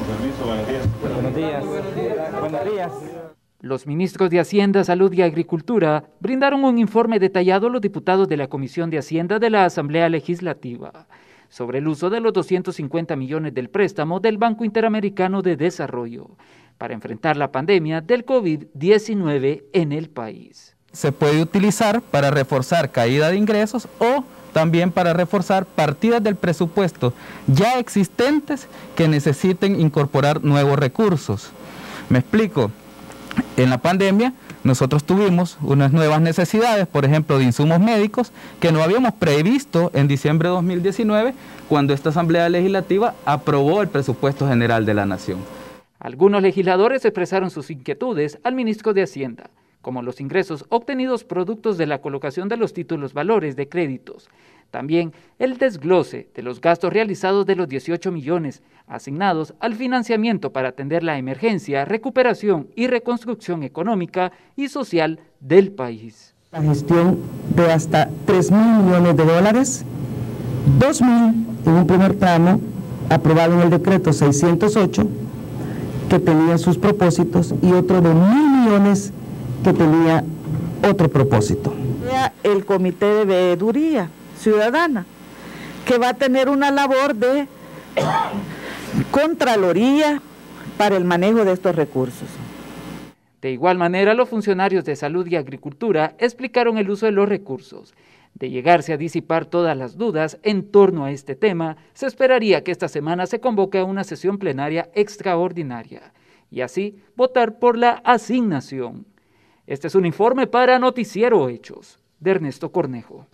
buenos días. Buenos días. Buenos días. Los ministros de Hacienda, Salud y Agricultura brindaron un informe detallado a los diputados de la Comisión de Hacienda de la Asamblea Legislativa sobre el uso de los 250 millones del préstamo del Banco Interamericano de Desarrollo para enfrentar la pandemia del COVID-19 en el país. Se puede utilizar para reforzar caída de ingresos o también para reforzar partidas del presupuesto ya existentes que necesiten incorporar nuevos recursos. Me explico, en la pandemia nosotros tuvimos unas nuevas necesidades, por ejemplo, de insumos médicos, que no habíamos previsto en diciembre de 2019 cuando esta Asamblea Legislativa aprobó el presupuesto general de la Nación. Algunos legisladores expresaron sus inquietudes al ministro de Hacienda como los ingresos obtenidos productos de la colocación de los títulos valores de créditos. También el desglose de los gastos realizados de los 18 millones asignados al financiamiento para atender la emergencia, recuperación y reconstrucción económica y social del país. La gestión de hasta 3 mil millones de dólares, 2 mil en un primer tramo aprobado en el decreto 608 que tenía sus propósitos y otro de mil millones que tenía otro propósito. El Comité de Veeduría Ciudadana, que va a tener una labor de contraloría para el manejo de estos recursos. De igual manera, los funcionarios de salud y agricultura explicaron el uso de los recursos. De llegarse a disipar todas las dudas en torno a este tema, se esperaría que esta semana se convoque a una sesión plenaria extraordinaria y así votar por la asignación. Este es un informe para Noticiero Hechos de Ernesto Cornejo.